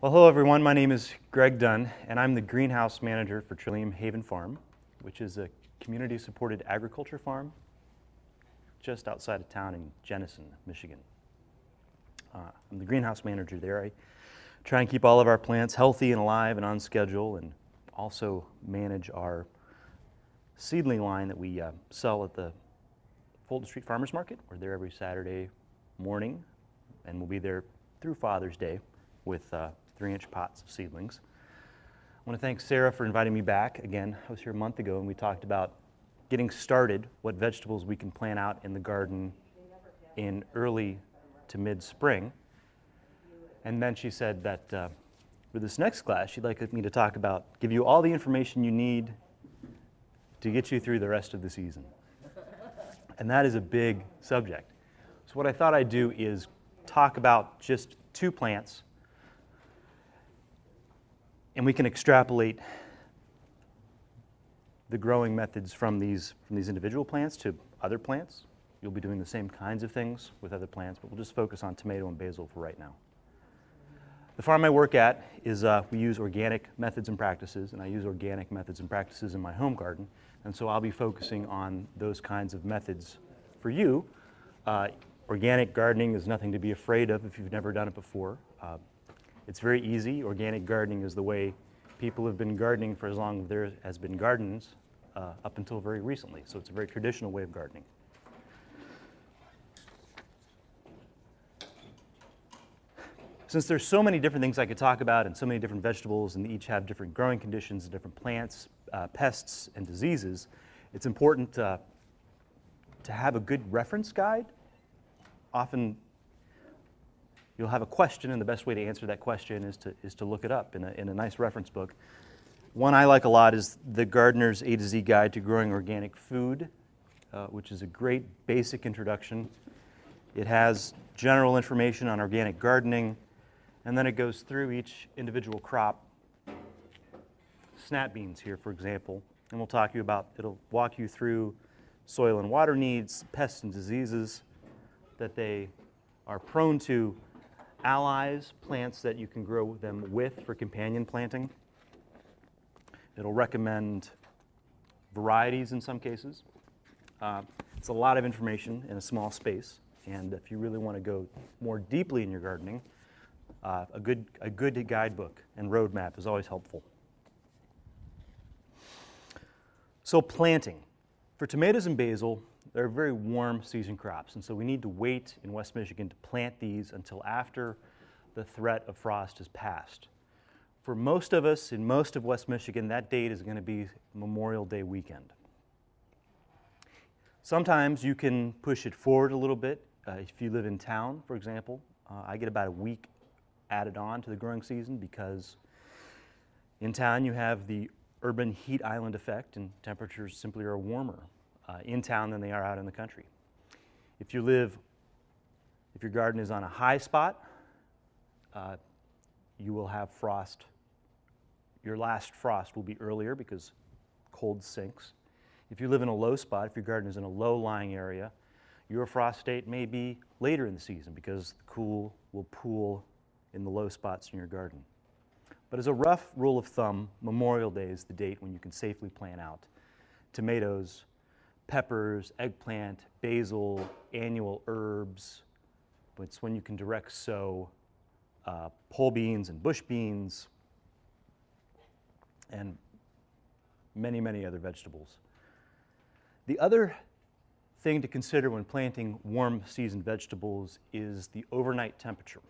Well, hello everyone. My name is Greg Dunn, and I'm the greenhouse manager for Trillium Haven Farm, which is a community-supported agriculture farm just outside of town in Jenison, Michigan. Uh, I'm the greenhouse manager there. I try and keep all of our plants healthy and alive and on schedule, and also manage our seedling line that we uh, sell at the Fulton Street Farmers Market. We're there every Saturday morning, and we'll be there through Father's Day with uh, three inch pots of seedlings. I want to thank Sarah for inviting me back. Again, I was here a month ago and we talked about getting started, what vegetables we can plant out in the garden in early to mid spring. And then she said that uh, for this next class, she'd like me to talk about, give you all the information you need to get you through the rest of the season. And that is a big subject. So, what I thought I'd do is talk about just two plants and we can extrapolate the growing methods from these, from these individual plants to other plants. You'll be doing the same kinds of things with other plants, but we'll just focus on tomato and basil for right now. The farm I work at is uh, we use organic methods and practices, and I use organic methods and practices in my home garden, and so I'll be focusing on those kinds of methods for you. Uh, organic gardening is nothing to be afraid of if you've never done it before. Uh, it's very easy. Organic gardening is the way people have been gardening for as long as there has been gardens uh, up until very recently. So it's a very traditional way of gardening. Since there's so many different things I could talk about and so many different vegetables and each have different growing conditions, different plants, uh, pests, and diseases, it's important uh, to have a good reference guide. Often you'll have a question, and the best way to answer that question is to, is to look it up in a, in a nice reference book. One I like a lot is The Gardener's A to Z Guide to Growing Organic Food, uh, which is a great basic introduction. It has general information on organic gardening, and then it goes through each individual crop. Snap beans here, for example, and we'll talk you about, it'll walk you through soil and water needs, pests and diseases that they are prone to allies, plants that you can grow them with for companion planting. It'll recommend varieties in some cases. Uh, it's a lot of information in a small space, and if you really want to go more deeply in your gardening, uh, a, good, a good guidebook and roadmap is always helpful. So planting. For tomatoes and basil, they're very warm season crops, and so we need to wait in West Michigan to plant these until after the threat of frost has passed. For most of us in most of West Michigan, that date is going to be Memorial Day weekend. Sometimes you can push it forward a little bit. Uh, if you live in town, for example, uh, I get about a week added on to the growing season because in town you have the urban heat island effect and temperatures simply are warmer uh, in town than they are out in the country. If you live, if your garden is on a high spot, uh, you will have frost. Your last frost will be earlier because cold sinks. If you live in a low spot, if your garden is in a low-lying area, your frost date may be later in the season because the cool will pool in the low spots in your garden. But as a rough rule of thumb, Memorial Day is the date when you can safely plant out tomatoes, peppers, eggplant, basil, annual herbs. It's when you can direct sow uh, pole beans and bush beans and many, many other vegetables. The other thing to consider when planting warm season vegetables is the overnight temperature.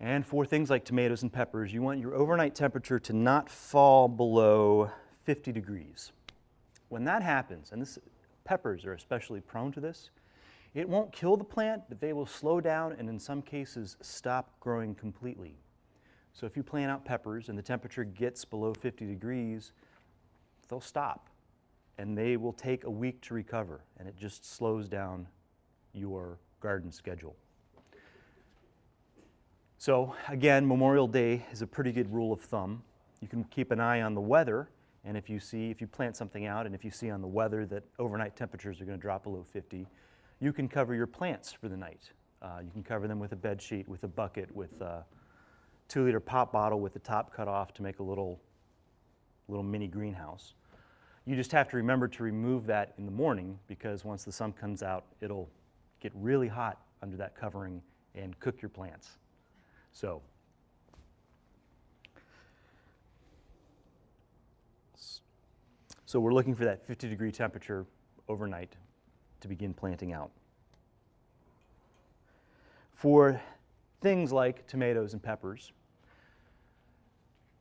And for things like tomatoes and peppers, you want your overnight temperature to not fall below 50 degrees. When that happens, and this, peppers are especially prone to this, it won't kill the plant, but they will slow down and in some cases stop growing completely. So if you plant out peppers and the temperature gets below 50 degrees, they'll stop and they will take a week to recover and it just slows down your garden schedule. So again, Memorial Day is a pretty good rule of thumb. You can keep an eye on the weather and if you see, if you plant something out and if you see on the weather that overnight temperatures are going to drop below 50, you can cover your plants for the night. Uh, you can cover them with a bed sheet, with a bucket, with a two liter pop bottle with the top cut off to make a little, little mini greenhouse. You just have to remember to remove that in the morning because once the sun comes out, it'll get really hot under that covering and cook your plants. So, so we're looking for that 50 degree temperature overnight to begin planting out. For things like tomatoes and peppers,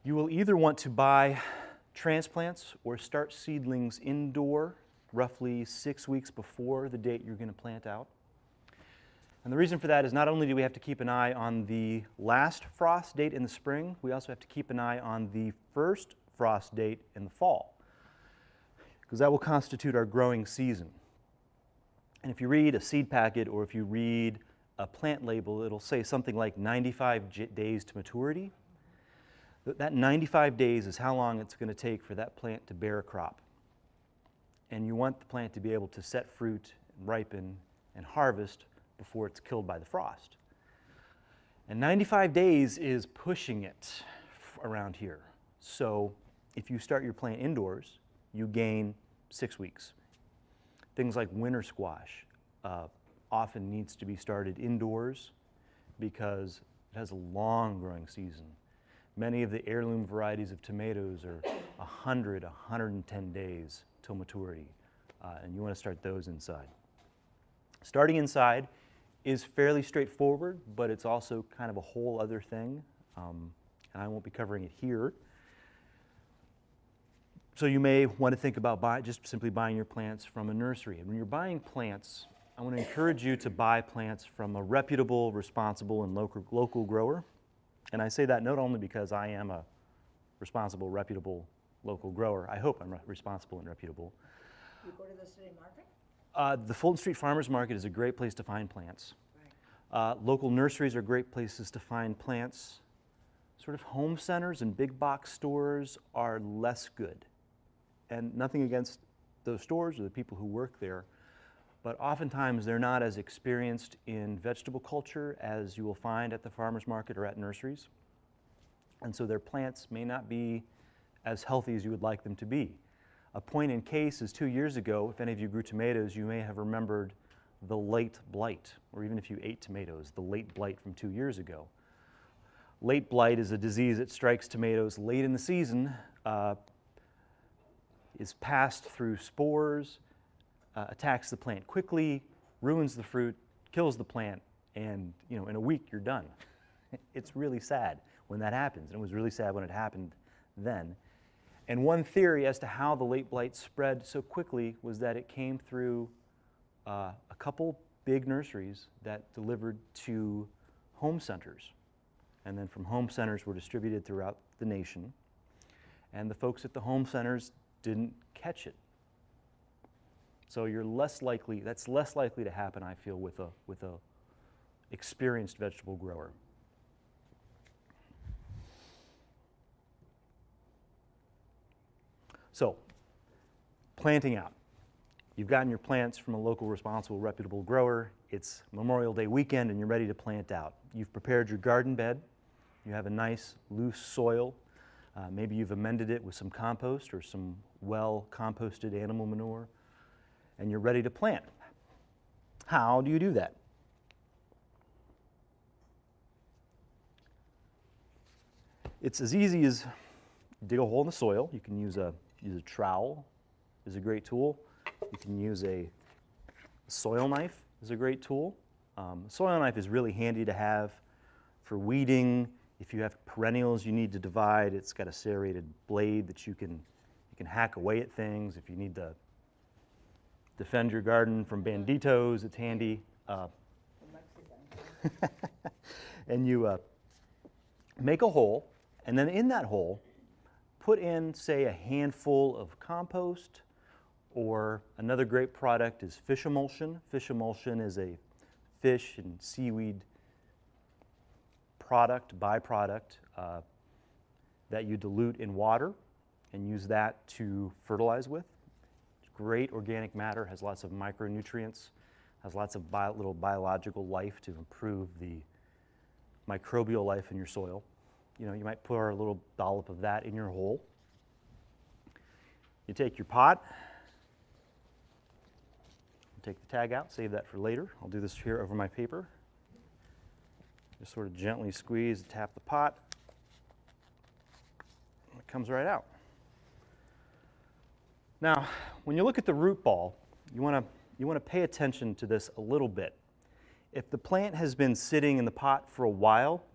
you will either want to buy transplants or start seedlings indoor roughly six weeks before the date you're going to plant out. And the reason for that is not only do we have to keep an eye on the last frost date in the spring, we also have to keep an eye on the first frost date in the fall, because that will constitute our growing season. And if you read a seed packet or if you read a plant label, it'll say something like 95 days to maturity. That 95 days is how long it's going to take for that plant to bear a crop. And you want the plant to be able to set fruit, ripen, and harvest before it's killed by the frost. And 95 days is pushing it around here. So if you start your plant indoors, you gain six weeks. Things like winter squash uh, often needs to be started indoors because it has a long growing season. Many of the heirloom varieties of tomatoes are 100, 110 days till maturity, uh, and you want to start those inside. Starting inside is fairly straightforward, but it's also kind of a whole other thing, um, and I won't be covering it here. So you may want to think about buy, just simply buying your plants from a nursery. And when you're buying plants, I want to encourage you to buy plants from a reputable, responsible, and local, local grower. And I say that not only because I am a responsible, reputable local grower, I hope I'm re responsible and reputable. You go to the city market? Uh, the Fulton Street Farmers Market is a great place to find plants. Right. Uh, local nurseries are great places to find plants. Sort of home centers and big box stores are less good and nothing against those stores or the people who work there, but oftentimes they're not as experienced in vegetable culture as you will find at the farmer's market or at nurseries. And so their plants may not be as healthy as you would like them to be. A point in case is two years ago, if any of you grew tomatoes, you may have remembered the late blight, or even if you ate tomatoes, the late blight from two years ago. Late blight is a disease that strikes tomatoes late in the season, uh, is passed through spores, uh, attacks the plant quickly, ruins the fruit, kills the plant, and you know, in a week you're done. it's really sad when that happens, and it was really sad when it happened then. And one theory as to how the late blight spread so quickly was that it came through uh, a couple big nurseries that delivered to home centers. And then from home centers were distributed throughout the nation. And the folks at the home centers didn't catch it. So you're less likely, that's less likely to happen, I feel, with a, with a experienced vegetable grower. So, planting out. You've gotten your plants from a local, responsible, reputable grower. It's Memorial Day weekend and you're ready to plant out. You've prepared your garden bed. You have a nice, loose soil uh, maybe you've amended it with some compost or some well composted animal manure, and you're ready to plant. How do you do that? It's as easy as dig a hole in the soil. You can use a, use a trowel is a great tool. You can use a soil knife is a great tool. Um, a soil knife is really handy to have for weeding, if you have perennials you need to divide, it's got a serrated blade that you can, you can hack away at things. If you need to defend your garden from banditos, it's handy. Uh, and you uh, make a hole, and then in that hole, put in, say, a handful of compost, or another great product is fish emulsion. Fish emulsion is a fish and seaweed product, byproduct, uh, that you dilute in water and use that to fertilize with. Great organic matter, has lots of micronutrients, has lots of bio, little biological life to improve the microbial life in your soil. you know, you might pour a little dollop of that in your hole. You take your pot, take the tag out, save that for later. I'll do this here over my paper. Just sort of gently squeeze, tap the pot. It comes right out. Now, when you look at the root ball, you want to you want to pay attention to this a little bit. If the plant has been sitting in the pot for a while,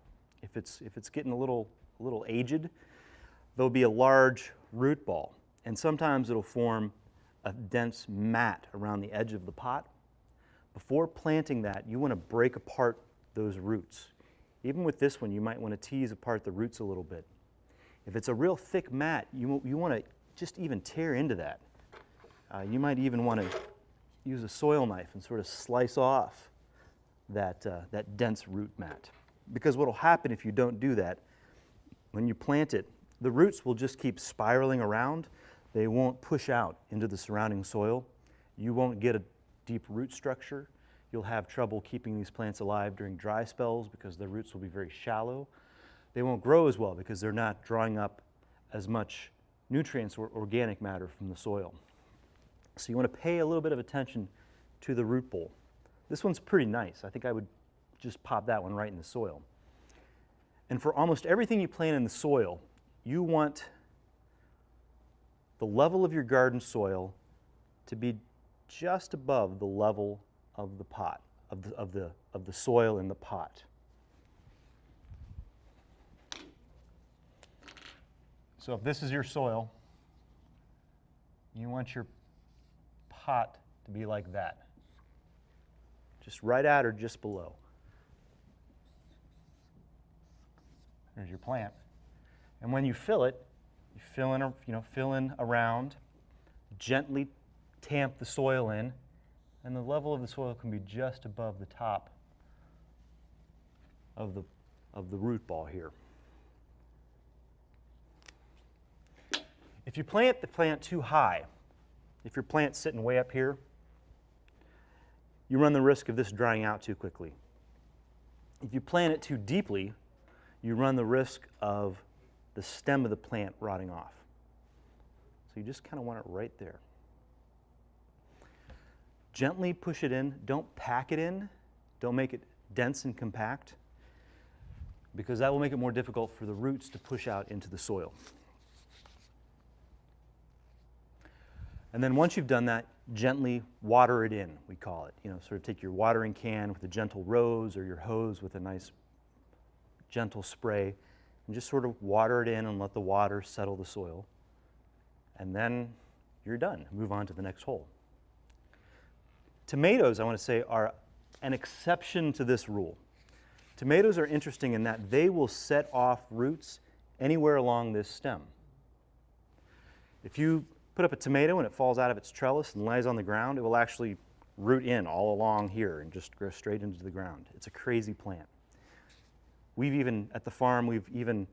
if it's if it's getting a little a little aged, there'll be a large root ball, and sometimes it'll form a dense mat around the edge of the pot. Before planting that, you want to break apart those roots. Even with this one, you might want to tease apart the roots a little bit. If it's a real thick mat, you, you want to just even tear into that. Uh, you might even want to use a soil knife and sort of slice off that, uh, that dense root mat. Because what will happen if you don't do that, when you plant it, the roots will just keep spiraling around they won't push out into the surrounding soil. You won't get a deep root structure. You'll have trouble keeping these plants alive during dry spells because their roots will be very shallow. They won't grow as well because they're not drawing up as much nutrients or organic matter from the soil. So you want to pay a little bit of attention to the root bowl. This one's pretty nice. I think I would just pop that one right in the soil. And for almost everything you plant in the soil, you want the level of your garden soil to be just above the level of the pot, of the, of the, of the soil in the pot. So if this is your soil, you want your pot to be like that. Just right at or just below. There's your plant. And when you fill it, you fill in, or you know, fill in around, gently tamp the soil in, and the level of the soil can be just above the top of the, of the root ball here. If you plant the plant too high, if your plant's sitting way up here, you run the risk of this drying out too quickly. If you plant it too deeply, you run the risk of the stem of the plant rotting off. So you just kind of want it right there. Gently push it in. Don't pack it in. Don't make it dense and compact because that will make it more difficult for the roots to push out into the soil. And then once you've done that, gently water it in, we call it. You know, sort of take your watering can with a gentle rose or your hose with a nice gentle spray and just sort of water it in and let the water settle the soil. And then you're done. Move on to the next hole. Tomatoes, I want to say, are an exception to this rule. Tomatoes are interesting in that they will set off roots anywhere along this stem. If you put up a tomato and it falls out of its trellis and lies on the ground, it will actually root in all along here and just grow straight into the ground. It's a crazy plant. We've even, at the farm, we've even,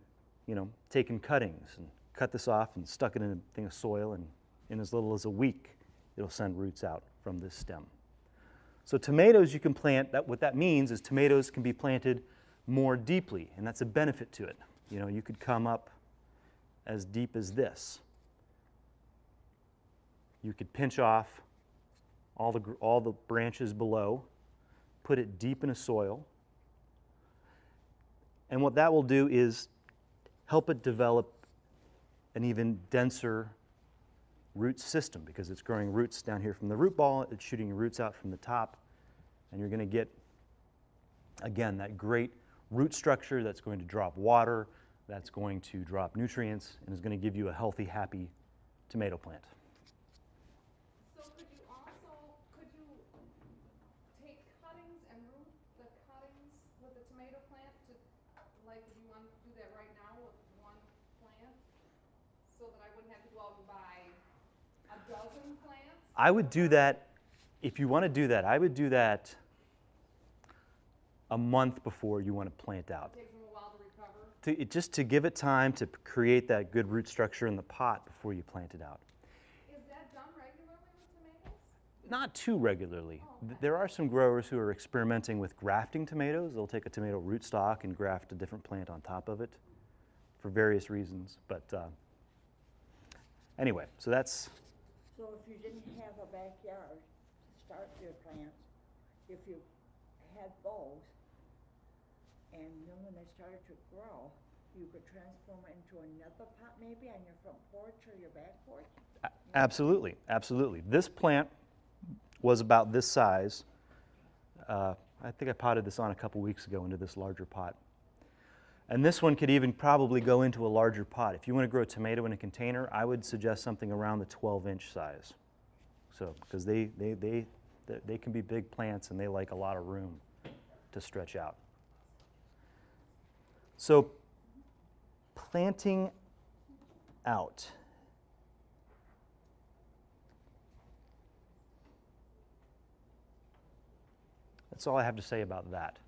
you know, taken cuttings and cut this off and stuck it in a thing of soil and in as little as a week, it'll send roots out from this stem. So tomatoes you can plant, that, what that means is tomatoes can be planted more deeply, and that's a benefit to it. You know, you could come up as deep as this. You could pinch off all the, all the branches below, put it deep in a soil, and what that will do is help it develop an even denser root system because it's growing roots down here from the root ball, it's shooting roots out from the top, and you're going to get, again, that great root structure that's going to drop water, that's going to drop nutrients, and is going to give you a healthy, happy tomato plant. I would do that, if you want to do that, I would do that a month before you want to plant out. It them a while to recover. To, it, just to give it time to create that good root structure in the pot before you plant it out. Is that done regularly with tomatoes? Not too regularly. Oh, okay. There are some growers who are experimenting with grafting tomatoes. They'll take a tomato rootstock and graft a different plant on top of it. for various reasons. But uh, anyway, so that's So if you didn't have a backyard to start your plants, if you had bulbs, and then when they started to grow, you could transform it into another pot maybe on your front porch or your back porch? absolutely, absolutely. This plant was about this size. Uh, I think I potted this on a couple weeks ago into this larger pot. And this one could even probably go into a larger pot. If you want to grow a tomato in a container, I would suggest something around the 12 inch size. So, because they, they, they, they- they can be big plants and they like a lot of room to stretch out. So, planting out. That's all I have to say about that.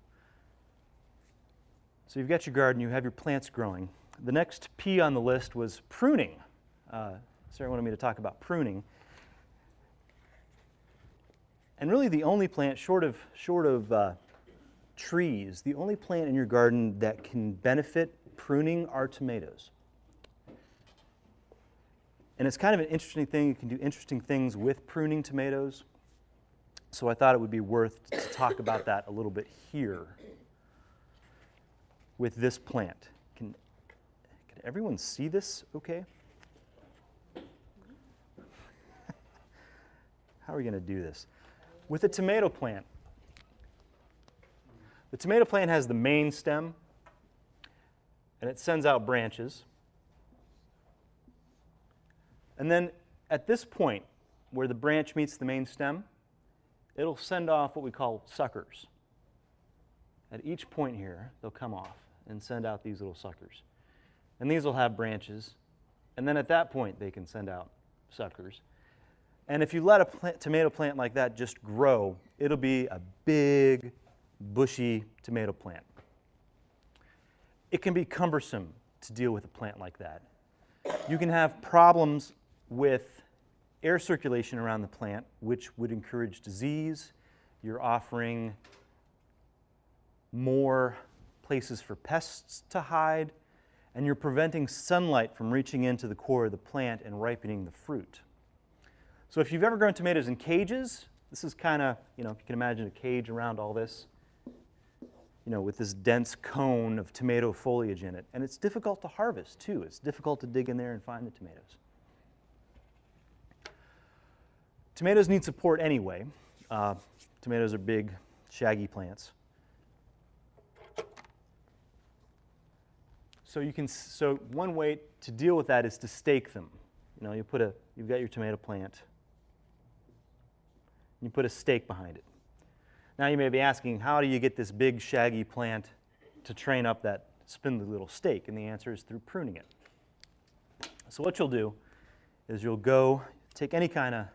So you've got your garden, you have your plants growing. The next P on the list was pruning. Uh, Sarah wanted me to talk about pruning. And really, the only plant, short of, short of uh, trees, the only plant in your garden that can benefit pruning are tomatoes. And it's kind of an interesting thing. You can do interesting things with pruning tomatoes. So I thought it would be worth to talk about that a little bit here with this plant. Can, can everyone see this okay? How are we going to do this? With a tomato plant, the tomato plant has the main stem and it sends out branches. And then at this point, where the branch meets the main stem, it'll send off what we call suckers. At each point here, they'll come off and send out these little suckers. And these will have branches. And then at that point, they can send out suckers. And if you let a plant, tomato plant like that just grow, it'll be a big, bushy tomato plant. It can be cumbersome to deal with a plant like that. You can have problems with air circulation around the plant, which would encourage disease. You're offering more places for pests to hide, and you're preventing sunlight from reaching into the core of the plant and ripening the fruit. So if you've ever grown tomatoes in cages, this is kind of, you know, if you can imagine a cage around all this, you know, with this dense cone of tomato foliage in it. And it's difficult to harvest, too. It's difficult to dig in there and find the tomatoes. Tomatoes need support anyway. Uh, tomatoes are big, shaggy plants. So you can so one way to deal with that is to stake them. You know, you put a you've got your tomato plant. You put a stake behind it. Now you may be asking, how do you get this big shaggy plant to train up that spindly little stake? And the answer is through pruning it. So what you'll do is you'll go take any kind of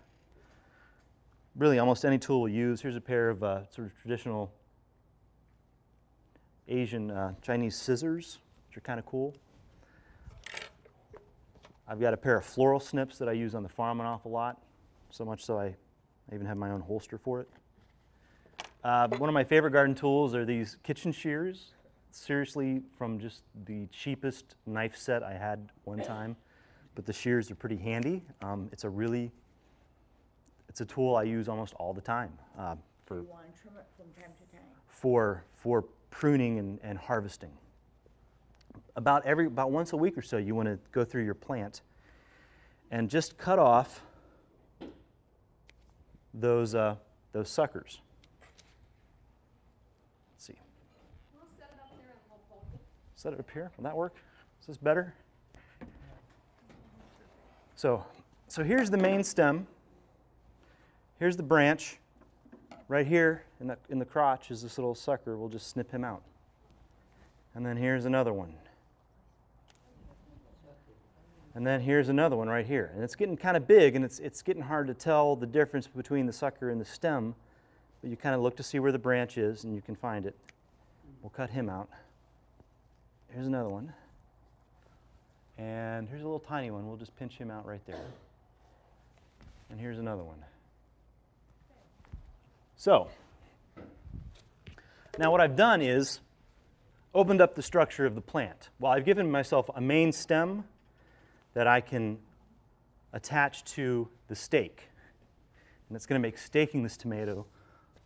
really almost any tool we'll use. Here's a pair of uh, sort of traditional Asian uh, Chinese scissors, which are kind of cool. I've got a pair of floral snips that I use on the farm an awful lot, so much so I, even have my own holster for it. Uh, one of my favorite garden tools are these kitchen shears. Seriously, from just the cheapest knife set I had one time, but the shears are pretty handy. Um, it's a really it's a tool I use almost all the time uh, for, you want to trim it from time to time? for, for pruning and, and harvesting. About every about once a week or so, you want to go through your plant and just cut off those uh, those suckers. Let's see. We'll set it we'll. Set it up here. Will that work? Is this better? So, so here's the main stem. Here's the branch. Right here in the, in the crotch is this little sucker. We'll just snip him out. And then here's another one. And then here's another one right here. And it's getting kind of big and it's, it's getting hard to tell the difference between the sucker and the stem. But you kind of look to see where the branch is and you can find it. We'll cut him out. Here's another one. And here's a little tiny one. We'll just pinch him out right there. And here's another one. So, now what I've done is, opened up the structure of the plant. Well, I've given myself a main stem that I can attach to the stake. And it's going to make staking this tomato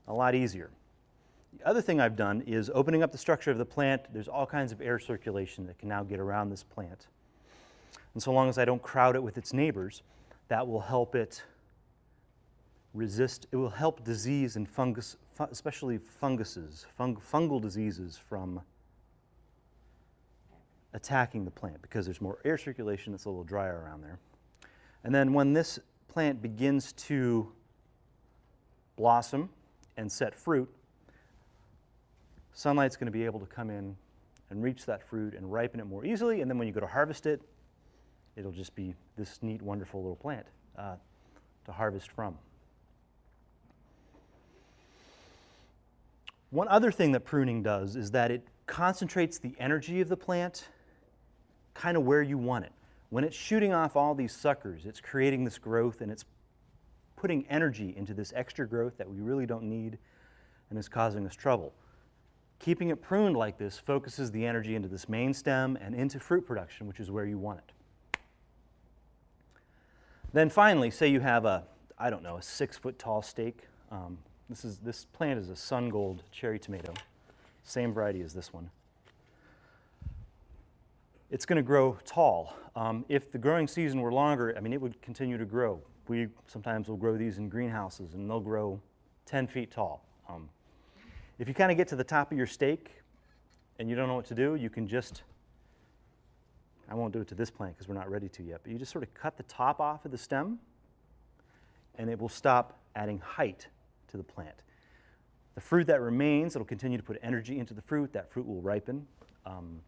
a lot easier. The other thing I've done is opening up the structure of the plant. There's all kinds of air circulation that can now get around this plant. And so long as I don't crowd it with its neighbors, that will help it resist, it will help disease and fungus, especially funguses, fung, fungal diseases from attacking the plant because there's more air circulation, it's a little drier around there. And then when this plant begins to blossom and set fruit, sunlight's going to be able to come in and reach that fruit and ripen it more easily. And then when you go to harvest it, it'll just be this neat, wonderful little plant uh, to harvest from. One other thing that pruning does is that it concentrates the energy of the plant kind of where you want it. When it's shooting off all these suckers, it's creating this growth and it's putting energy into this extra growth that we really don't need and is causing us trouble. Keeping it pruned like this focuses the energy into this main stem and into fruit production, which is where you want it. Then finally, say you have a, I don't know, a six foot tall stake. Um, this, is, this plant is a sun gold cherry tomato, same variety as this one. It's going to grow tall. Um, if the growing season were longer, I mean, it would continue to grow. We sometimes will grow these in greenhouses and they'll grow 10 feet tall. Um, if you kind of get to the top of your stake and you don't know what to do, you can just I won't do it to this plant because we're not ready to yet, but you just sort of cut the top off of the stem and it will stop adding height to the plant. The fruit that remains, it'll continue to put energy into the fruit. That fruit will ripen. Um,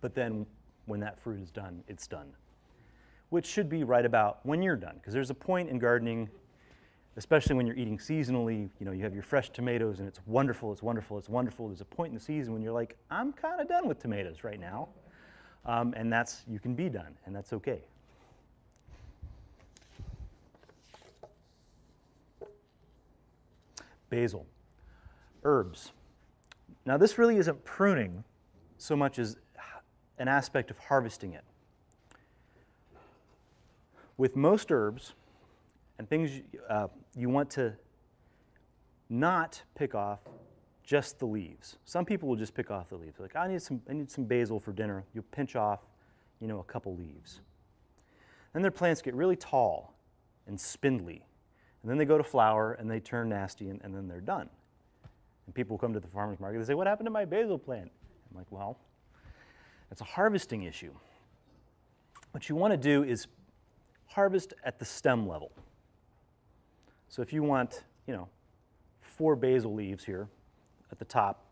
but then when that fruit is done, it's done. Which should be right about when you're done. Because there's a point in gardening, especially when you're eating seasonally, you know, you have your fresh tomatoes and it's wonderful, it's wonderful, it's wonderful. There's a point in the season when you're like, I'm kind of done with tomatoes right now um, and that's you can be done, and that's okay. Basil, herbs. Now this really isn't pruning so much as an aspect of harvesting it. With most herbs and things uh, you want to not pick off just the leaves. Some people will just pick off the leaves. Like, I need some, I need some basil for dinner. You'll pinch off, you know, a couple leaves. Then their plants get really tall and spindly. And then they go to flower and they turn nasty and, and then they're done. And people come to the farmer's market, they say, what happened to my basil plant? I'm like, well, it's a harvesting issue. What you want to do is harvest at the stem level. So if you want, you know, four basil leaves here, at the top,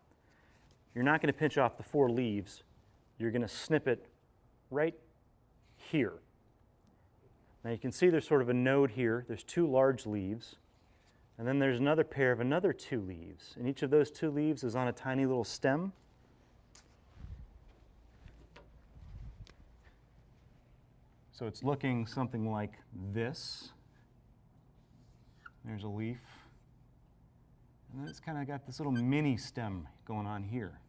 you're not going to pinch off the four leaves. You're going to snip it right here. Now you can see there's sort of a node here. There's two large leaves. And then there's another pair of another two leaves. And each of those two leaves is on a tiny little stem. So it's looking something like this. There's a leaf. And then it's kind of got this little mini stem going on here.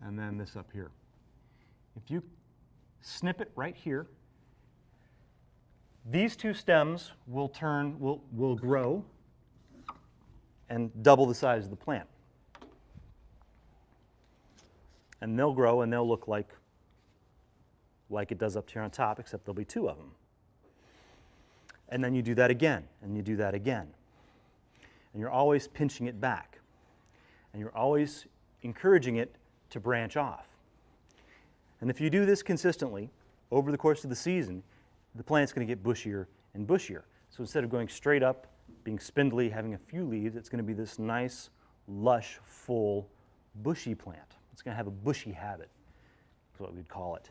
And then this up here. If you snip it right here, these two stems will turn, will, will grow and double the size of the plant. And they'll grow and they'll look like, like it does up here on top, except there'll be two of them. And then you do that again, and you do that again and you're always pinching it back. And you're always encouraging it to branch off. And if you do this consistently over the course of the season, the plant's going to get bushier and bushier. So instead of going straight up, being spindly, having a few leaves, it's going to be this nice, lush, full, bushy plant. It's going to have a bushy habit, is what we'd call it.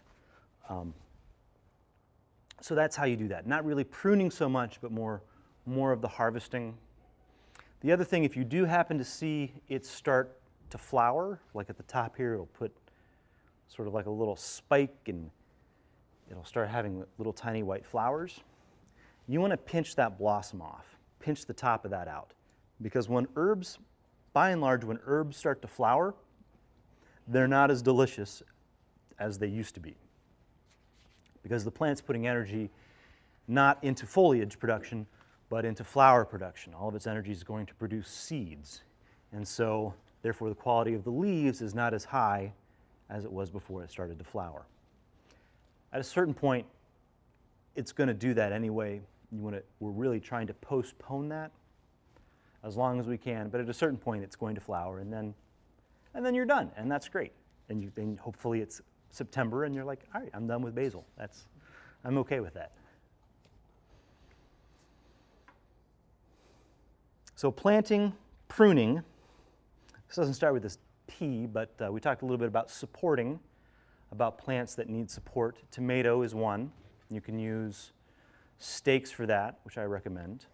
Um, so that's how you do that. Not really pruning so much, but more, more of the harvesting the other thing, if you do happen to see it start to flower, like at the top here, it'll put sort of like a little spike and it'll start having little tiny white flowers. You want to pinch that blossom off, pinch the top of that out. Because when herbs, by and large, when herbs start to flower, they're not as delicious as they used to be. Because the plant's putting energy not into foliage production, but into flower production. All of its energy is going to produce seeds. And so, therefore, the quality of the leaves is not as high as it was before it started to flower. At a certain point, it's going to do that anyway. To, we're really trying to postpone that as long as we can. But at a certain point, it's going to flower, and then, and then you're done, and that's great. And you, then hopefully it's September, and you're like, all right, I'm done with basil. That's, I'm okay with that. So planting, pruning. This doesn't start with this P, but uh, we talked a little bit about supporting, about plants that need support. Tomato is one. You can use stakes for that, which I recommend.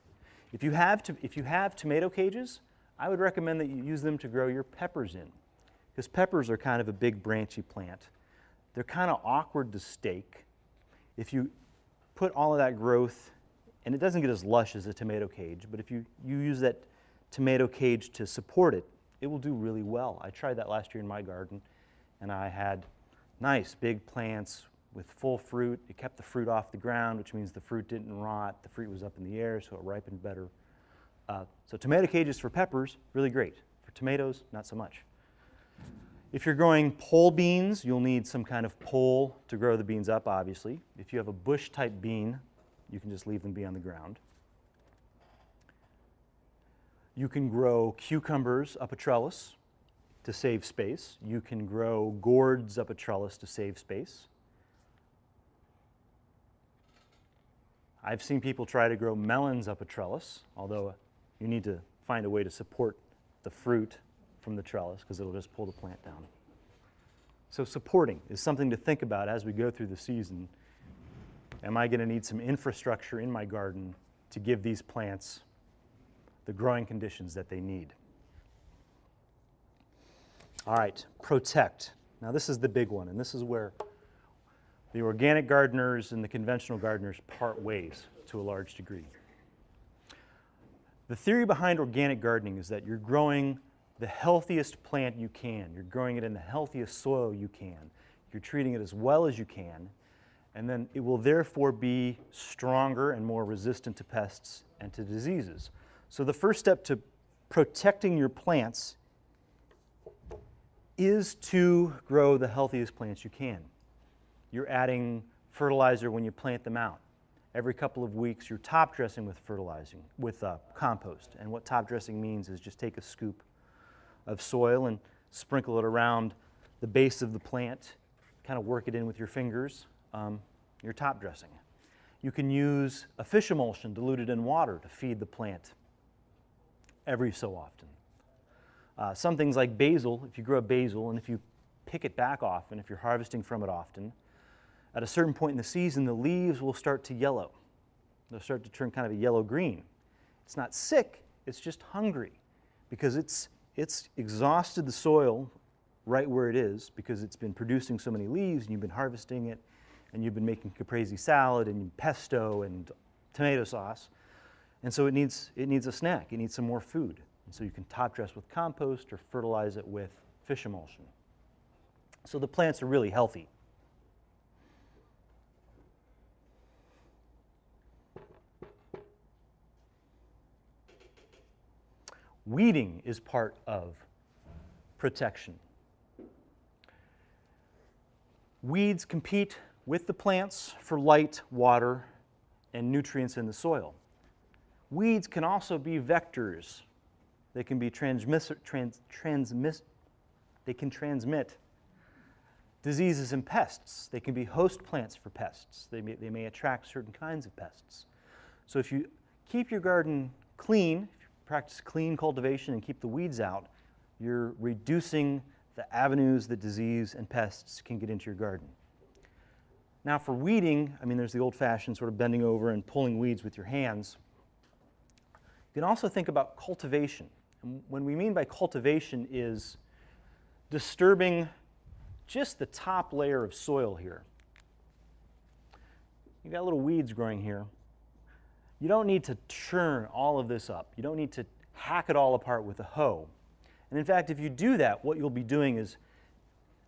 If you have, to, if you have tomato cages, I would recommend that you use them to grow your peppers in, because peppers are kind of a big branchy plant. They're kind of awkward to stake. If you put all of that growth, and it doesn't get as lush as a tomato cage, but if you, you use that tomato cage to support it, it will do really well. I tried that last year in my garden, and I had nice big plants with full fruit. It kept the fruit off the ground, which means the fruit didn't rot. The fruit was up in the air, so it ripened better. Uh, so tomato cages for peppers, really great. For tomatoes, not so much. If you're growing pole beans, you'll need some kind of pole to grow the beans up, obviously. If you have a bush type bean, you can just leave them be on the ground. You can grow cucumbers up a trellis to save space. You can grow gourds up a trellis to save space. I've seen people try to grow melons up a trellis, although you need to find a way to support the fruit from the trellis because it'll just pull the plant down. So, supporting is something to think about as we go through the season. Am I going to need some infrastructure in my garden to give these plants the growing conditions that they need? All right, protect. Now, this is the big one, and this is where the organic gardeners and the conventional gardeners part ways to a large degree. The theory behind organic gardening is that you're growing the healthiest plant you can. You're growing it in the healthiest soil you can. You're treating it as well as you can. And then it will therefore be stronger and more resistant to pests and to diseases. So the first step to protecting your plants is to grow the healthiest plants you can. You're adding fertilizer when you plant them out. Every couple of weeks, you're top dressing with fertilizing, with uh, compost. And what top dressing means is just take a scoop of soil and sprinkle it around the base of the plant, kind of work it in with your fingers. Um, you're top dressing. You can use a fish emulsion diluted in water to feed the plant every so often. Uh, some things like basil, if you grow a basil and if you pick it back often, if you're harvesting from it often, at a certain point in the season, the leaves will start to yellow. They'll start to turn kind of a yellow green. It's not sick, it's just hungry because it's, it's exhausted the soil right where it is because it's been producing so many leaves and you've been harvesting it and you've been making caprese salad and pesto and tomato sauce. And so it needs, it needs a snack, it needs some more food. And so you can top dress with compost or fertilize it with fish emulsion. So the plants are really healthy. Weeding is part of protection. Weeds compete with the plants for light, water, and nutrients in the soil. Weeds can also be vectors. They can be transmiss, trans, transmiss, they can transmit diseases and pests. They can be host plants for pests. They may, they may attract certain kinds of pests. So if you keep your garden clean, practice clean cultivation and keep the weeds out, you're reducing the avenues that disease and pests can get into your garden. Now, for weeding, I mean, there's the old fashioned sort of bending over and pulling weeds with your hands. You can also think about cultivation. And when we mean by cultivation is disturbing just the top layer of soil here. You've got little weeds growing here. You don't need to churn all of this up. You don't need to hack it all apart with a hoe. And in fact, if you do that, what you'll be doing is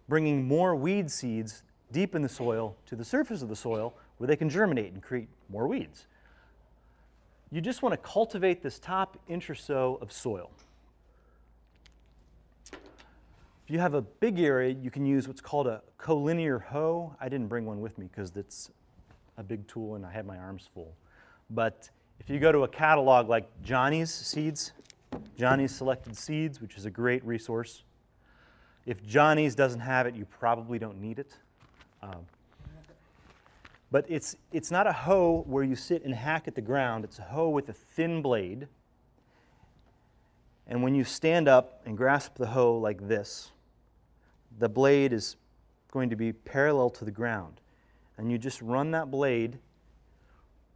bringing more weed seeds deep in the soil to the surface of the soil where they can germinate and create more weeds. You just want to cultivate this top inch or so of soil. If you have a big area, you can use what's called a collinear hoe. I didn't bring one with me because it's a big tool and I had my arms full. But if you go to a catalog like Johnny's Seeds, Johnny's Selected Seeds, which is a great resource, if Johnny's doesn't have it, you probably don't need it. Um, but it's, it's not a hoe where you sit and hack at the ground. It's a hoe with a thin blade. And when you stand up and grasp the hoe like this, the blade is going to be parallel to the ground. And you just run that blade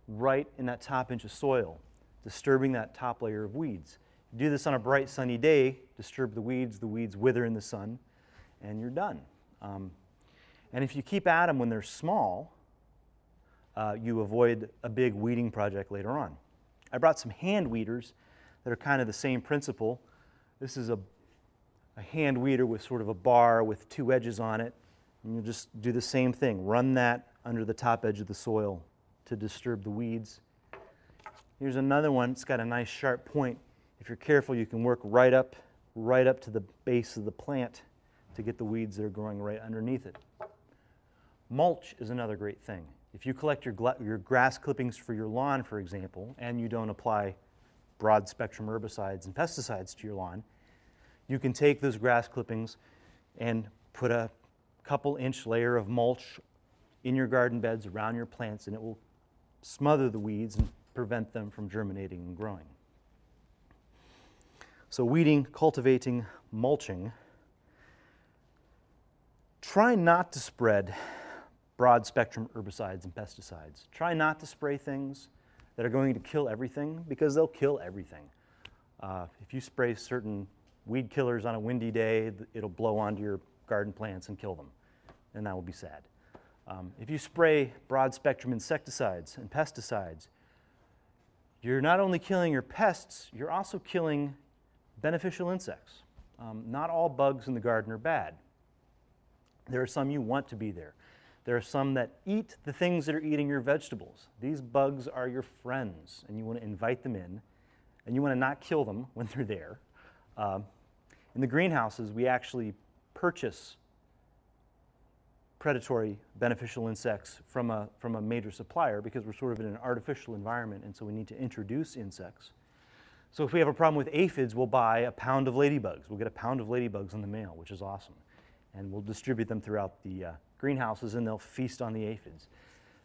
right in that top inch of soil, disturbing that top layer of weeds. You do this on a bright sunny day, disturb the weeds, the weeds wither in the sun, and you're done. Um, and if you keep at them when they're small, uh, you avoid a big weeding project later on. I brought some hand weeders that are kind of the same principle. This is a, a hand weeder with sort of a bar with two edges on it. And you just do the same thing. Run that under the top edge of the soil to disturb the weeds. Here's another one. It's got a nice sharp point. If you're careful, you can work right up, right up to the base of the plant to get the weeds that are growing right underneath it. Mulch is another great thing. If you collect your, your grass clippings for your lawn, for example, and you don't apply broad spectrum herbicides and pesticides to your lawn, you can take those grass clippings and put a couple inch layer of mulch in your garden beds around your plants and it will smother the weeds and prevent them from germinating and growing. So weeding, cultivating, mulching. Try not to spread broad spectrum herbicides and pesticides. Try not to spray things that are going to kill everything because they'll kill everything. Uh, if you spray certain weed killers on a windy day, it'll blow onto your garden plants and kill them, and that will be sad. Um, if you spray broad spectrum insecticides and pesticides, you're not only killing your pests, you're also killing beneficial insects. Um, not all bugs in the garden are bad. There are some you want to be there. There are some that eat the things that are eating your vegetables. These bugs are your friends, and you want to invite them in, and you want to not kill them when they're there. Um, in the greenhouses, we actually purchase predatory beneficial insects from a, from a major supplier because we're sort of in an artificial environment, and so we need to introduce insects. So if we have a problem with aphids, we'll buy a pound of ladybugs. We'll get a pound of ladybugs in the mail, which is awesome. And we'll distribute them throughout the, uh, greenhouses and they'll feast on the aphids.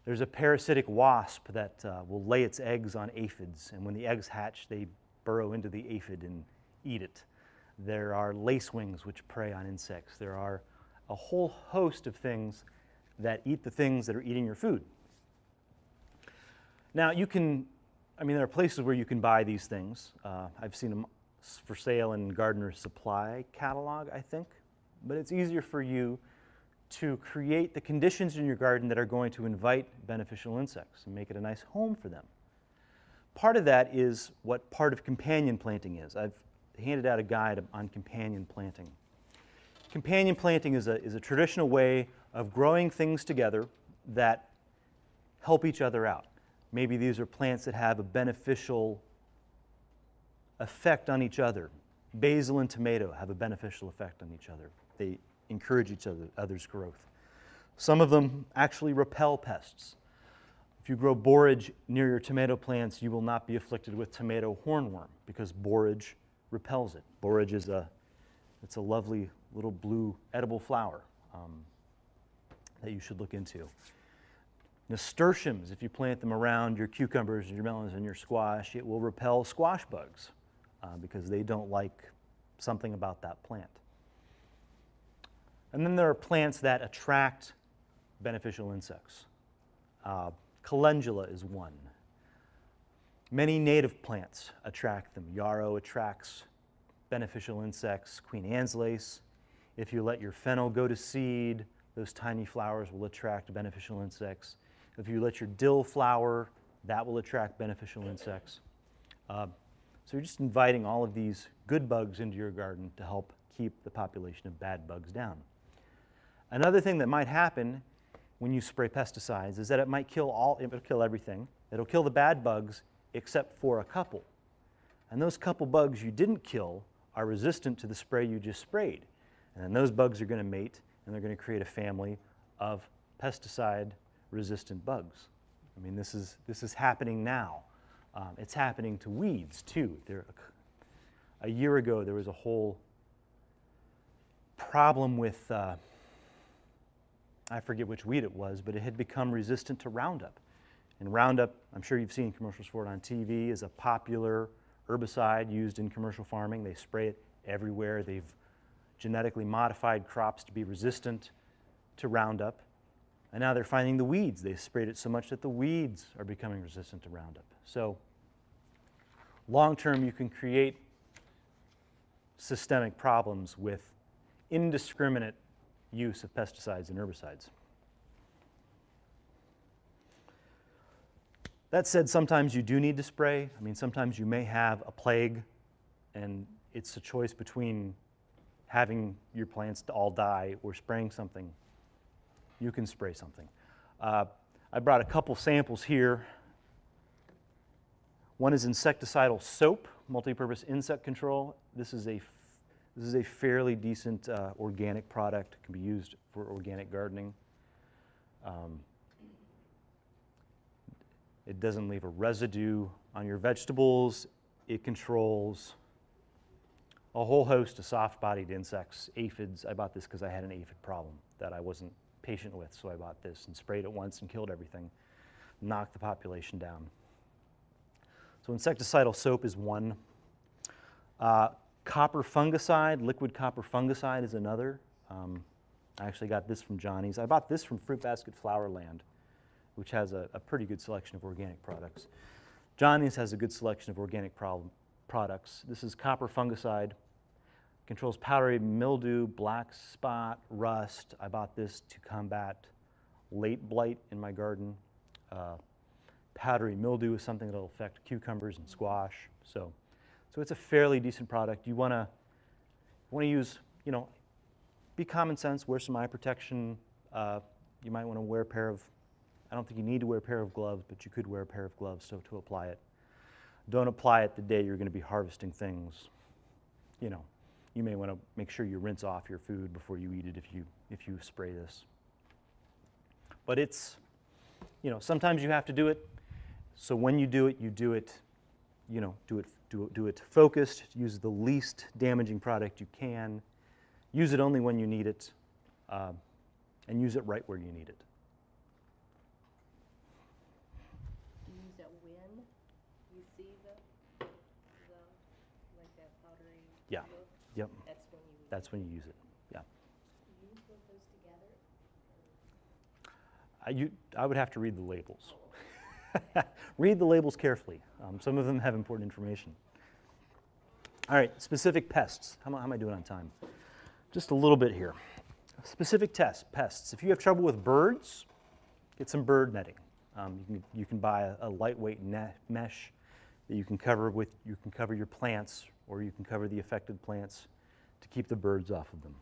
There's a parasitic wasp that uh, will lay its eggs on aphids, and when the eggs hatch, they burrow into the aphid and eat it. There are lacewings which prey on insects. There are a whole host of things that eat the things that are eating your food. Now, you can, I mean, there are places where you can buy these things. Uh, I've seen them for sale in Gardener's Supply catalog, I think. But it's easier for you to create the conditions in your garden that are going to invite beneficial insects and make it a nice home for them. Part of that is what part of companion planting is. I've handed out a guide on companion planting. Companion planting is a, is a traditional way of growing things together that help each other out. Maybe these are plants that have a beneficial effect on each other. Basil and tomato have a beneficial effect on each other. They encourage each other, other's growth. Some of them actually repel pests. If you grow borage near your tomato plants, you will not be afflicted with tomato hornworm because borage repels it. Borage is a, it's a lovely little blue edible flower um, that you should look into. Nasturtiums, if you plant them around your cucumbers and your melons and your squash, it will repel squash bugs uh, because they don't like something about that plant. And then there are plants that attract beneficial insects. Uh, calendula is one. Many native plants attract them. Yarrow attracts beneficial insects, Queen Anne's lace. If you let your fennel go to seed, those tiny flowers will attract beneficial insects. If you let your dill flower, that will attract beneficial insects. Uh, so you're just inviting all of these good bugs into your garden to help keep the population of bad bugs down. Another thing that might happen when you spray pesticides is that it might kill all, it'll kill everything. It'll kill the bad bugs except for a couple. And those couple bugs you didn't kill are resistant to the spray you just sprayed. And then those bugs are going to mate and they're going to create a family of pesticide resistant bugs. I mean, this is, this is happening now. Um, it's happening to weeds too. There, a year ago, there was a whole problem with, uh, I forget which weed it was, but it had become resistant to Roundup. And Roundup, I'm sure you've seen commercials for it on TV, is a popular herbicide used in commercial farming. They spray it everywhere. They've genetically modified crops to be resistant to Roundup. And now they're finding the weeds. They sprayed it so much that the weeds are becoming resistant to Roundup. So, long term, you can create systemic problems with indiscriminate use of pesticides and herbicides. That said, sometimes you do need to spray. I mean, sometimes you may have a plague, and it's a choice between having your plants all die or spraying something. You can spray something. Uh, I brought a couple samples here. One is insecticidal soap, multi-purpose insect control. This is a this is a fairly decent uh, organic product. It can be used for organic gardening. Um, it doesn't leave a residue on your vegetables. It controls a whole host of soft-bodied insects, aphids. I bought this because I had an aphid problem that I wasn't patient with, so I bought this and sprayed it once and killed everything, knocked the population down. So insecticidal soap is one. Uh, copper fungicide, liquid copper fungicide is another. Um, I actually got this from Johnny's. I bought this from Fruit Basket Flowerland which has a, a pretty good selection of organic products. Johnny's has a good selection of organic products. This is copper fungicide. Controls powdery mildew, black spot, rust. I bought this to combat late blight in my garden. Uh, powdery mildew is something that will affect cucumbers and squash. So, so it's a fairly decent product. You want to want to use, you know, be common sense. Wear some eye protection. Uh, you might want to wear a pair of I don't think you need to wear a pair of gloves, but you could wear a pair of gloves so to apply it. Don't apply it the day you're going to be harvesting things. You know, you may want to make sure you rinse off your food before you eat it if you if you spray this. But it's, you know, sometimes you have to do it. So when you do it, you do it, you know, do it do, do it focused. Use the least damaging product you can. Use it only when you need it, uh, and use it right where you need it. Yeah. Yep. That's when you. You use it. Yeah. Use both those together? I, you, I would have to read the labels. read the labels carefully. Um, some of them have important information. All right, specific pests. How am, how am I doing on time? Just a little bit here. Specific tests, pests. If you have trouble with birds, get some bird netting. Um, you, can, you can buy a, a lightweight net mesh that you can cover with. You can cover your plants or you can cover the affected plants to keep the birds off of them.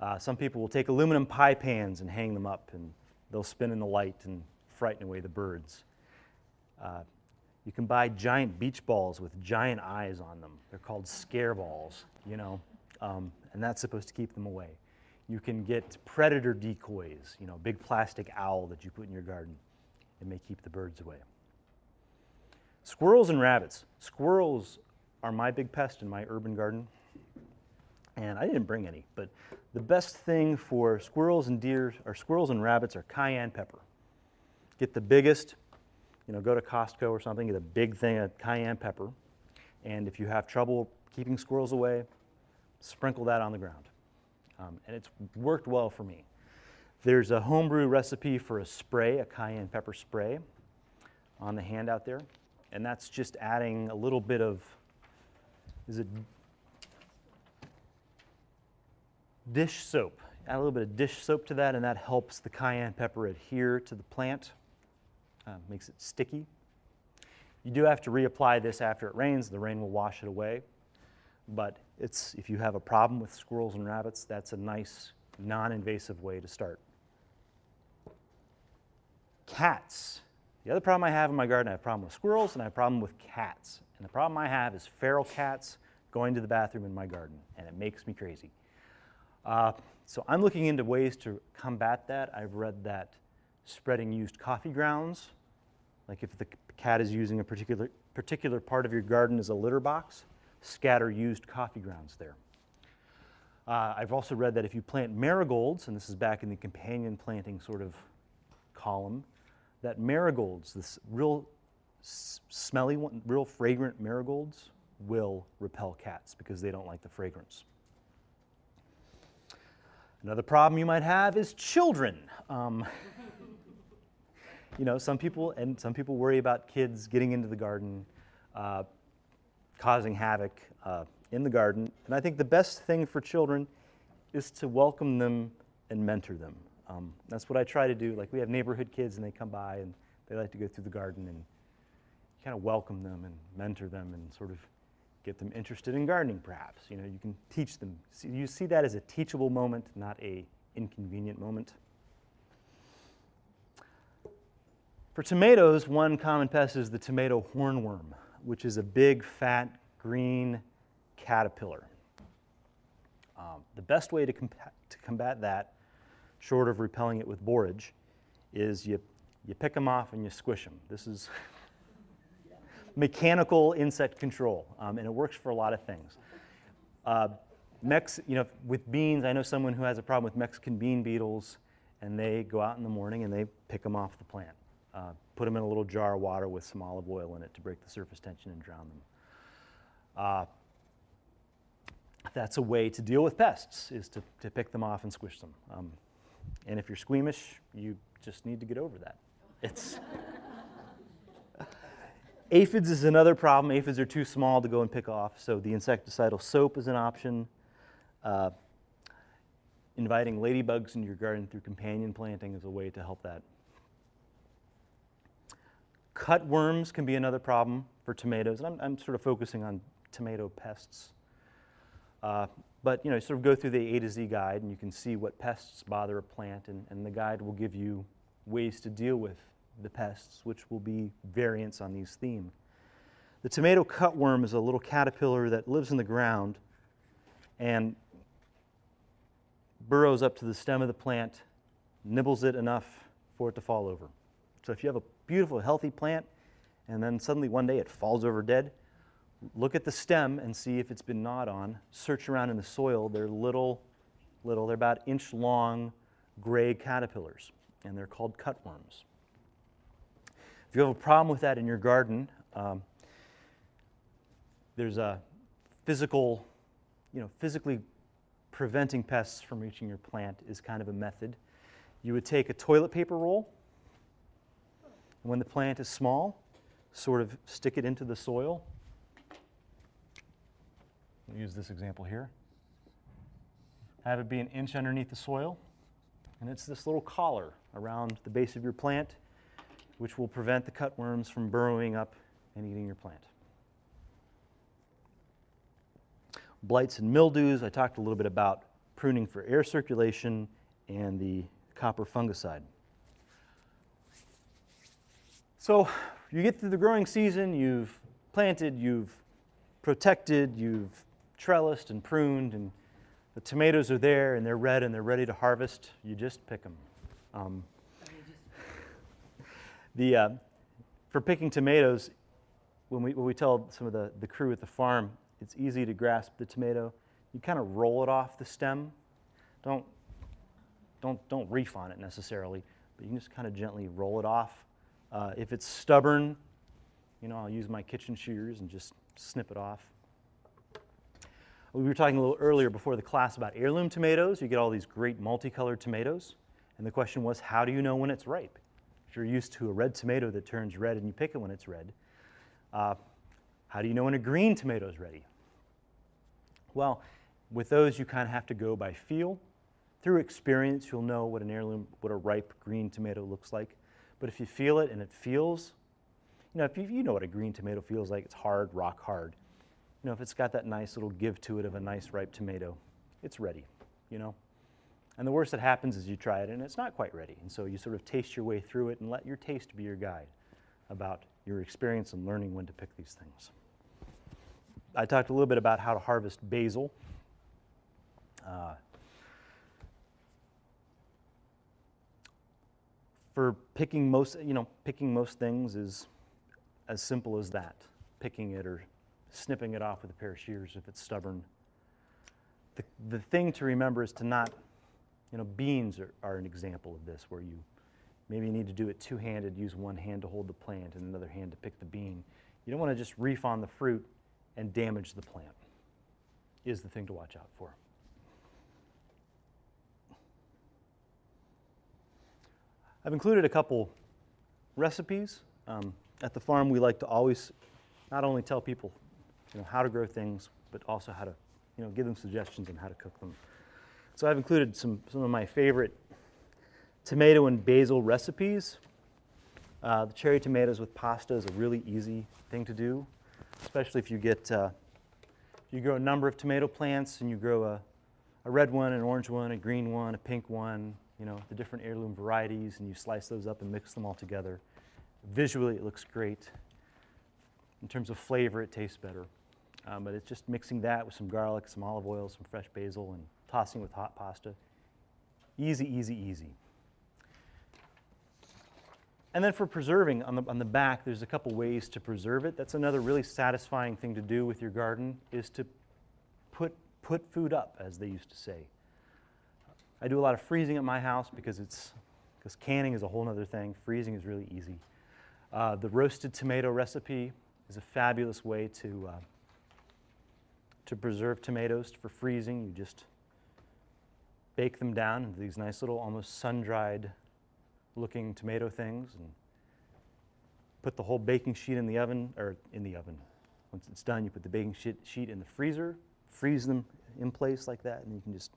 Uh, some people will take aluminum pie pans and hang them up, and they'll spin in the light and frighten away the birds. Uh, you can buy giant beach balls with giant eyes on them. They're called scare balls, you know, um, and that's supposed to keep them away. You can get predator decoys, you know, big plastic owl that you put in your garden. It may keep the birds away. Squirrels and rabbits. Squirrels are my big pest in my urban garden. And I didn't bring any, but the best thing for squirrels and deer, or squirrels and rabbits, are cayenne pepper. Get the biggest, you know, go to Costco or something, get a big thing of cayenne pepper. And if you have trouble keeping squirrels away, sprinkle that on the ground. Um, and it's worked well for me. There's a homebrew recipe for a spray, a cayenne pepper spray, on the handout there. And that's just adding a little bit of is it dish soap. Add a little bit of dish soap to that, and that helps the cayenne pepper adhere to the plant, uh, makes it sticky. You do have to reapply this after it rains. The rain will wash it away. But it's, if you have a problem with squirrels and rabbits, that's a nice, non-invasive way to start. Cats. The other problem I have in my garden, I have a problem with squirrels and I have a problem with cats. And the problem I have is feral cats going to the bathroom in my garden, and it makes me crazy. Uh, so I'm looking into ways to combat that. I've read that spreading used coffee grounds, like if the cat is using a particular, particular part of your garden as a litter box, scatter used coffee grounds there. Uh, I've also read that if you plant marigolds, and this is back in the companion planting sort of column, that marigolds, this real smelly one, real fragrant marigolds, will repel cats because they don't like the fragrance. Another problem you might have is children. Um, you know, some people and some people worry about kids getting into the garden, uh, causing havoc uh, in the garden. And I think the best thing for children is to welcome them and mentor them. Um, that's what I try to do. Like we have neighborhood kids and they come by and they like to go through the garden and kind of welcome them and mentor them and sort of get them interested in gardening perhaps. You know, you can teach them. You see that as a teachable moment, not a inconvenient moment. For tomatoes, one common pest is the tomato hornworm, which is a big, fat, green caterpillar. Um, the best way to, combat, to combat that, short of repelling it with borage, is you, you pick them off and you squish them. This is mechanical insect control, um, and it works for a lot of things. Uh, Mex, you know, with beans, I know someone who has a problem with Mexican bean beetles, and they go out in the morning and they pick them off the plant. Uh, put them in a little jar of water with some olive oil in it to break the surface tension and drown them. Uh, that's a way to deal with pests, is to, to pick them off and squish them. Um, and if you're squeamish, you just need to get over that. It's Aphids is another problem. Aphids are too small to go and pick off, so the insecticidal soap is an option. Uh, inviting ladybugs into your garden through companion planting is a way to help that. Cutworms can be another problem for tomatoes, and I'm, I'm sort of focusing on tomato pests. Uh, but you know, sort of go through the A to Z guide, and you can see what pests bother a plant, and, and the guide will give you ways to deal with the pests, which will be variants on these themes. The tomato cutworm is a little caterpillar that lives in the ground and burrows up to the stem of the plant, nibbles it enough for it to fall over. So if you have a beautiful, healthy plant, and then suddenly one day it falls over dead, look at the stem and see if it's been gnawed on. Search around in the soil. They're little, little, they're about inch long gray caterpillars, and they're called cutworms. If you have a problem with that in your garden, um, there's a physical, you know, physically preventing pests from reaching your plant is kind of a method. You would take a toilet paper roll, and when the plant is small, sort of stick it into the soil. I'll use this example here. Have it be an inch underneath the soil, and it's this little collar around the base of your plant which will prevent the cutworms from burrowing up and eating your plant. Blights and mildews, I talked a little bit about pruning for air circulation and the copper fungicide. So you get through the growing season, you've planted, you've protected, you've trellised and pruned, and the tomatoes are there and they're red and they're ready to harvest. You just pick them. Um, the, uh, for picking tomatoes, when we, when we tell some of the, the crew at the farm, it's easy to grasp the tomato. You kind of roll it off the stem. Don't, don't, don't reef on it necessarily, but you can just kind of gently roll it off. Uh, if it's stubborn, you know, I'll use my kitchen shears and just snip it off. We were talking a little earlier before the class about heirloom tomatoes. You get all these great multicolored tomatoes. And the question was, how do you know when it's ripe? If you're used to a red tomato that turns red and you pick it when it's red, uh, how do you know when a green tomato is ready? Well, with those, you kind of have to go by feel. Through experience, you'll know what an heirloom, what a ripe green tomato looks like. But if you feel it and it feels, you know, if you, you know what a green tomato feels like, it's hard, rock hard. You know, if it's got that nice little give to it of a nice ripe tomato, it's ready, you know. And the worst that happens is you try it and it's not quite ready. And so you sort of taste your way through it and let your taste be your guide about your experience and learning when to pick these things. I talked a little bit about how to harvest basil. Uh, for picking most, you know, picking most things is as simple as that. Picking it or snipping it off with a pair of shears if it's stubborn. The, the thing to remember is to not, you know, beans are, are an example of this where you maybe you need to do it two-handed, use one hand to hold the plant and another hand to pick the bean. You don't want to just reef on the fruit and damage the plant is the thing to watch out for. I've included a couple recipes. Um, at the farm, we like to always not only tell people you know, how to grow things, but also how to you know, give them suggestions on how to cook them. So I've included some, some of my favorite tomato and basil recipes. Uh, the cherry tomatoes with pasta is a really easy thing to do, especially if you get, uh, you grow a number of tomato plants and you grow a, a red one, an orange one, a green one, a pink one, you know, the different heirloom varieties, and you slice those up and mix them all together. Visually, it looks great. In terms of flavor, it tastes better. Um, but it's just mixing that with some garlic, some olive oil, some fresh basil, and tossing with hot pasta. Easy, easy, easy. And then for preserving, on the, on the back, there's a couple ways to preserve it. That's another really satisfying thing to do with your garden, is to put, put food up, as they used to say. I do a lot of freezing at my house because it's because canning is a whole other thing. Freezing is really easy. Uh, the roasted tomato recipe is a fabulous way to uh, to preserve tomatoes for freezing. You just bake them down into these nice little, almost sun-dried looking tomato things, and put the whole baking sheet in the oven or in the oven. Once it's done, you put the baking sheet in the freezer, freeze them in place like that, and you can just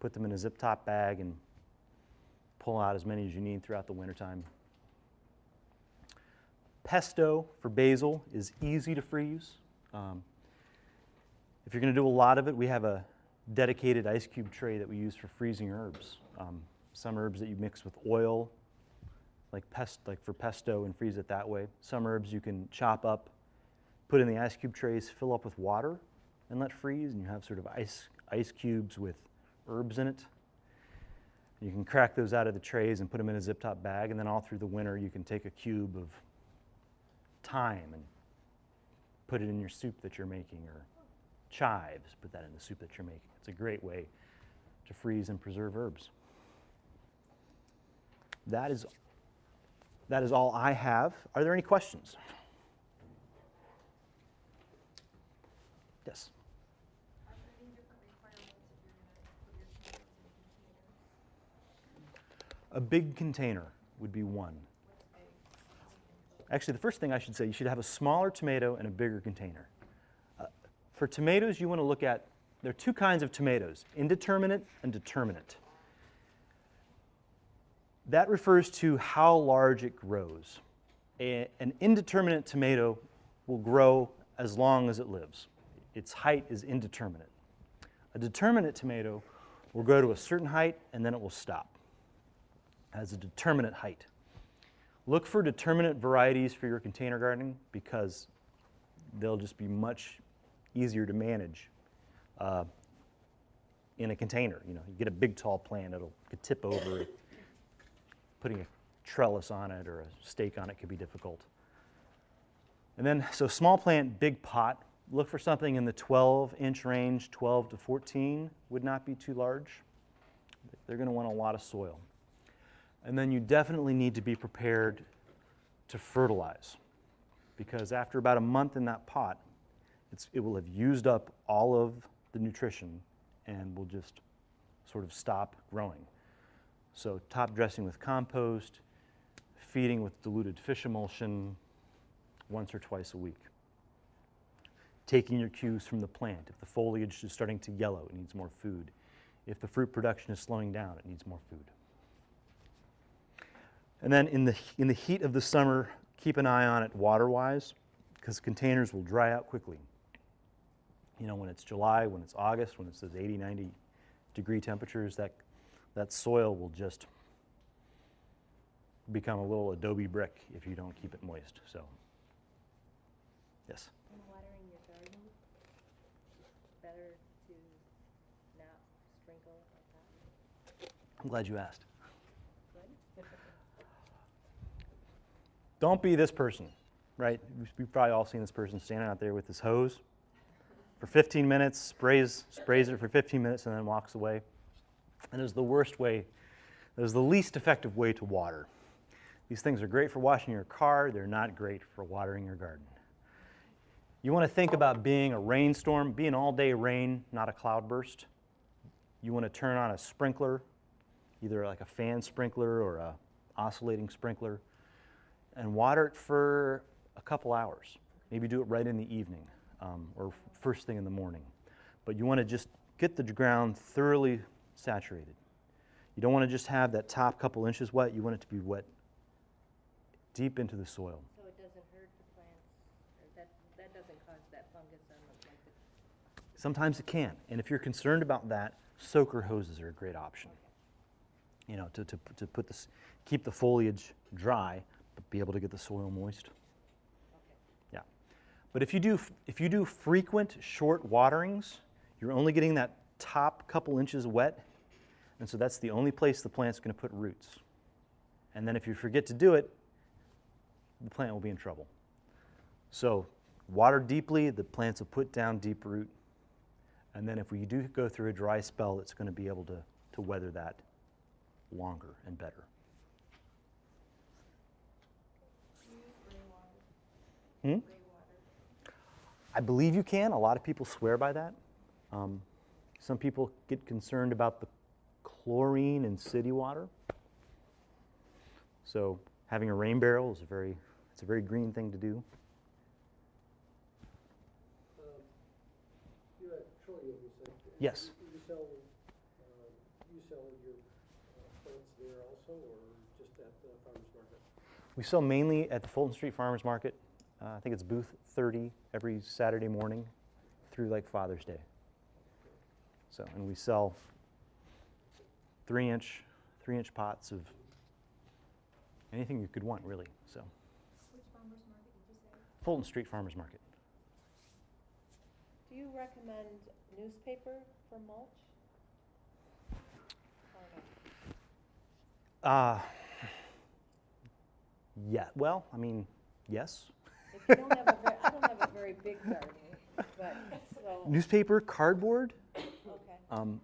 put them in a zip top bag and pull out as many as you need throughout the wintertime. Pesto for basil is easy to freeze. Um, if you're going to do a lot of it, we have a dedicated ice cube tray that we use for freezing herbs. Um, some herbs that you mix with oil, like, pest, like for pesto, and freeze it that way. Some herbs you can chop up, put in the ice cube trays, fill up with water, and let freeze, and you have sort of ice, ice cubes with herbs in it. You can crack those out of the trays and put them in a zip top bag, and then all through the winter you can take a cube of thyme and put it in your soup that you're making, or chives, put that in the soup that you're making. It's a great way to freeze and preserve herbs. That is, that is all I have. Are there any questions? Yes. A big container would be one. Actually, the first thing I should say, you should have a smaller tomato and a bigger container. For tomatoes, you want to look at, there are two kinds of tomatoes, indeterminate and determinate. That refers to how large it grows. A, an indeterminate tomato will grow as long as it lives. Its height is indeterminate. A determinate tomato will grow to a certain height and then it will stop has a determinate height. Look for determinate varieties for your container gardening because they'll just be much easier to manage uh, in a container. You know, you get a big tall plant, it'll could tip over. Putting a trellis on it or a stake on it could be difficult. And then, so small plant, big pot. Look for something in the 12 inch range, 12 to 14 would not be too large. They're going to want a lot of soil. And then you definitely need to be prepared to fertilize because after about a month in that pot, it will have used up all of the nutrition and will just sort of stop growing. So top dressing with compost, feeding with diluted fish emulsion once or twice a week. Taking your cues from the plant. If the foliage is starting to yellow, it needs more food. If the fruit production is slowing down, it needs more food. And then in the, in the heat of the summer, keep an eye on it water-wise because containers will dry out quickly. You know, when it's July, when it's August, when it's says 80, 90 degree temperatures, that, that soil will just become a little adobe brick if you don't keep it moist. So, yes. And watering your garden, better to not sprinkle on top I'm glad you asked. Don't be this person, right? We- We've probably all seen this person standing out there with this hose for 15 minutes, sprays, sprays it for 15 minutes, and then walks away. And it is the worst way, it is the least effective way to water. These things are great for washing your car, they're not great for watering your garden. You want to think about being a rainstorm, be an all day rain, not a cloudburst. You want to turn on a sprinkler, either like a fan sprinkler or a oscillating sprinkler, and water it for a couple hours. Maybe do it right in the evening um, or first thing in the morning. But you want to just get the ground thoroughly saturated. You don't want to just have that top couple inches wet, you want it to be wet deep into the soil. So it doesn't hurt the plants, that, that doesn't cause that fungus on the, Sometimes it can. And if you're concerned about that, soaker hoses are a great option. You know, to, to, to put this, keep the foliage dry, but be able to get the soil moist. But if you do if you do frequent short waterings, you're only getting that top couple inches wet. And so that's the only place the plant's going to put roots. And then if you forget to do it, the plant will be in trouble. So water deeply, the plants will put down deep root. And then if we do go through a dry spell, it's going to be able to, to weather that longer and better. Hmm? I believe you can. A lot of people swear by that. Um, some people get concerned about the chlorine in city water. So having a rain barrel is a very, it's a very green thing to do. Um, You're at Trillium, you said. Yes. You you sell, uh, you sell your uh, plants there also, or just at the farmer's market? We sell mainly at the Fulton Street Farmers Market. Uh, I think it's booth 30 every Saturday morning through like Father's Day. So, and we sell three inch, three inch pots of anything you could want, really. So, Which farmer's market did you say? Fulton Street Farmers Market. Do you recommend newspaper for mulch? Uh, yeah, well, I mean, yes. If don't have a very, I don't have a very big garden, but, so, Newspaper, cardboard. okay, Um,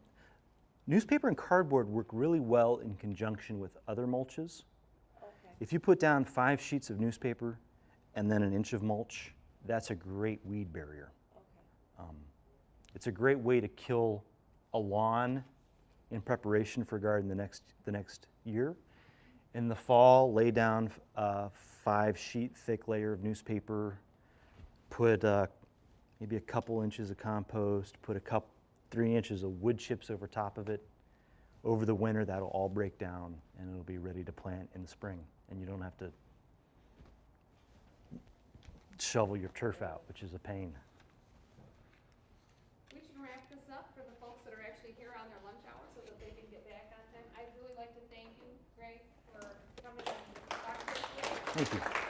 newspaper and cardboard work really well in conjunction with other mulches. okay. If you put down five sheets of newspaper and then an inch of mulch, that's a great weed barrier. Okay. Um, it's a great way to kill a lawn in preparation for garden the next, the next year. In the fall, lay down a five sheet thick layer of newspaper, put uh, maybe a couple inches of compost, put a cup, three inches of wood chips over top of it. Over the winter, that'll all break down and it'll be ready to plant in the spring. And you don't have to shovel your turf out, which is a pain. We should wrap this up for the folks that are actually here on their lunch hour so that they can get back on time. I'd really like to thank you, Greg, for coming and talking to us today. Thank you.